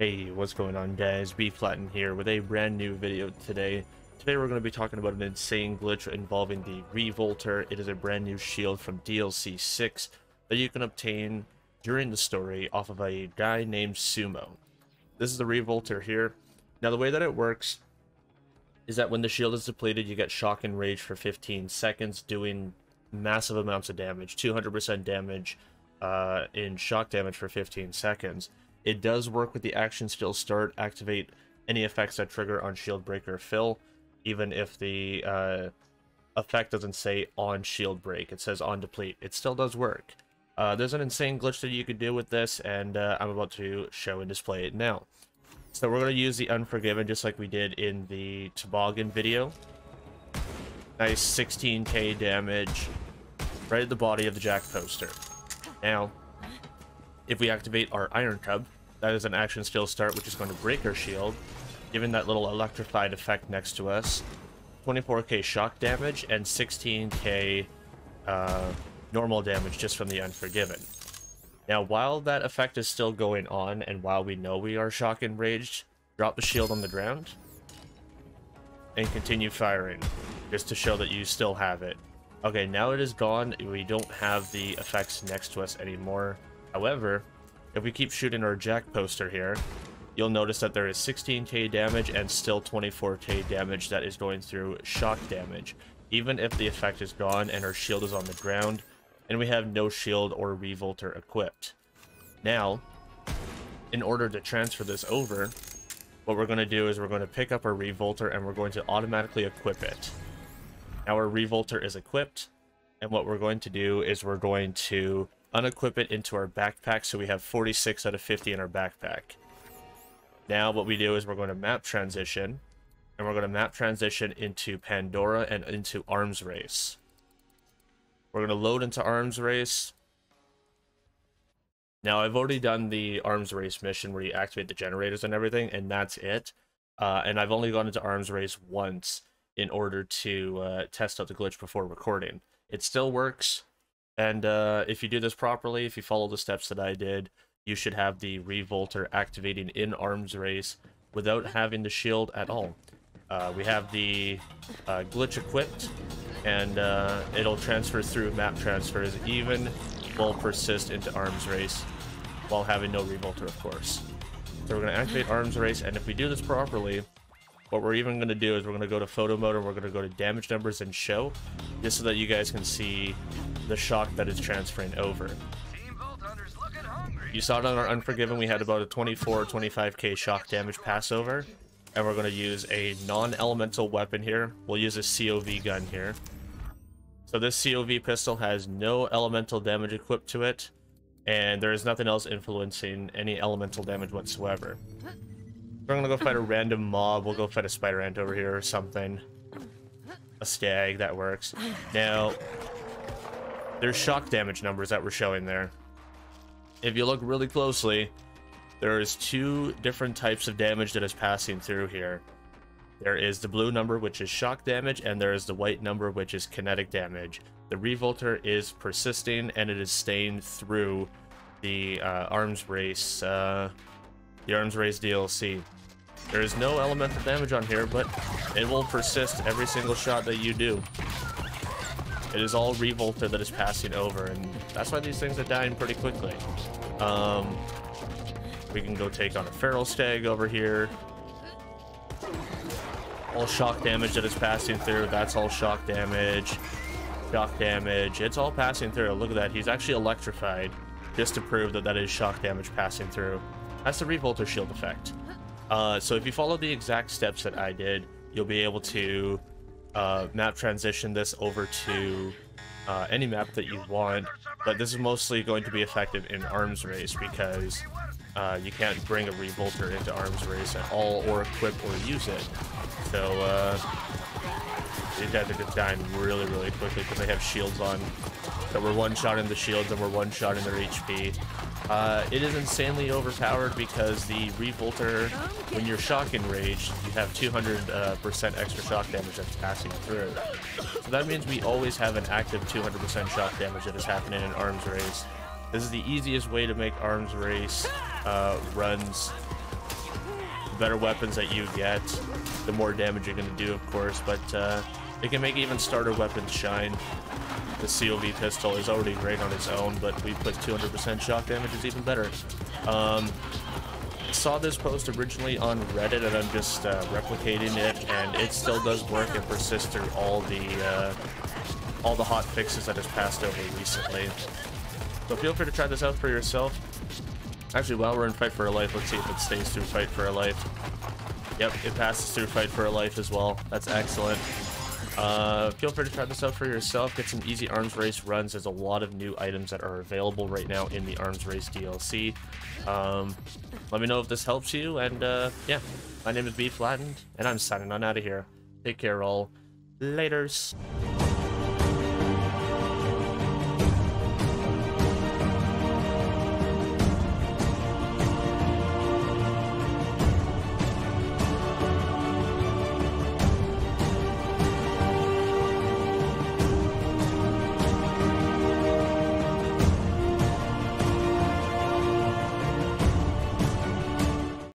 Hey, what's going on guys? B Flattened here with a brand new video today. Today we're going to be talking about an insane glitch involving the Revolter. It is a brand new shield from DLC 6 that you can obtain during the story off of a guy named Sumo. This is the Revolter here. Now the way that it works is that when the shield is depleted you get Shock Enraged for 15 seconds doing massive amounts of damage, 200% damage uh, in shock damage for 15 seconds. It does work with the action skill start, activate any effects that trigger on shield breaker fill, even if the uh, effect doesn't say on shield break, it says on deplete. It still does work. Uh, there's an insane glitch that you could do with this, and uh, I'm about to show and display it now. So we're going to use the Unforgiven just like we did in the Toboggan video. Nice 16k damage right at the body of the Jack poster. Now, if we activate our Iron Cub, that is an action skill start, which is going to break our shield, given that little electrified effect next to us. 24k shock damage and 16k uh, normal damage just from the Unforgiven. Now, while that effect is still going on, and while we know we are shock enraged, drop the shield on the ground, and continue firing, just to show that you still have it. Okay, now it is gone, we don't have the effects next to us anymore, However, if we keep shooting our Jack poster here, you'll notice that there is 16k damage and still 24k damage that is going through shock damage, even if the effect is gone and our shield is on the ground, and we have no shield or revolter equipped. Now, in order to transfer this over, what we're going to do is we're going to pick up our revolter and we're going to automatically equip it. Now our revolter is equipped, and what we're going to do is we're going to unequip it into our backpack so we have 46 out of 50 in our backpack. Now what we do is we're going to map transition and we're going to map transition into Pandora and into Arms Race. We're going to load into Arms Race. Now I've already done the Arms Race mission where you activate the generators and everything and that's it. Uh, and I've only gone into Arms Race once in order to uh, test out the glitch before recording. It still works. And uh, if you do this properly, if you follow the steps that I did, you should have the Revolter activating in Arms Race without having the shield at all. Uh, we have the uh, glitch equipped, and uh, it'll transfer through map transfers, even will persist into Arms Race, while having no Revolter, of course. So we're going to activate Arms Race, and if we do this properly, what we're even going to do is we're going to go to photo mode and we're going to go to damage numbers and show, just so that you guys can see the shock that is transferring over. You saw it on our Unforgiven, we had about a 24 25k shock damage passover. And we're going to use a non-elemental weapon here. We'll use a COV gun here. So this COV pistol has no elemental damage equipped to it. And there is nothing else influencing any elemental damage whatsoever. We're gonna go fight a random mob. We'll go fight a spider ant over here or something. A stag, that works. Now, there's shock damage numbers that we're showing there. If you look really closely, there is two different types of damage that is passing through here. There is the blue number, which is shock damage, and there is the white number, which is kinetic damage. The Revolter is persisting, and it is staying through the uh, arms race, uh, the arms race DLC. There is no elemental damage on here, but it will persist every single shot that you do. It is all Revolter that is passing over, and that's why these things are dying pretty quickly. Um, we can go take on a Feral Stag over here. All shock damage that is passing through, that's all shock damage. Shock damage, it's all passing through. Look at that, he's actually electrified, just to prove that that is shock damage passing through. That's the Revolter shield effect. Uh, so if you follow the exact steps that I did, you'll be able to uh, map transition this over to uh, any map that you want, but this is mostly going to be effective in Arms Race because uh, you can't bring a Revolter into Arms Race at all or equip or use it. So uh, these guys are just dying really, really quickly because they have shields on. So we're one-shotting the shields and we're one-shotting their HP. Uh, it is insanely overpowered because the Revolter, when you're shock enraged, you have 200% uh, extra shock damage that's passing through. So that means we always have an active 200% shock damage that is happening in Arms Race. This is the easiest way to make Arms Race uh, runs better weapons that you get, the more damage you're going to do, of course, but uh, it can make even starter weapons shine. The COV pistol is already great on its own, but we put 200% shock damage is even better. Um, saw this post originally on Reddit and I'm just uh, replicating it and it still does work and persists through all the uh, all the hot fixes that has passed over recently. So feel free to try this out for yourself. Actually, while we're in Fight for a Life, let's see if it stays through Fight for a Life. Yep, it passes through Fight for a Life as well. That's excellent. Uh, feel free to try this out for yourself. Get some easy arms race runs. There's a lot of new items that are available right now in the arms race DLC. Um, let me know if this helps you. And uh, yeah, my name is B Flattened, and I'm signing on out of here. Take care, all. Laters.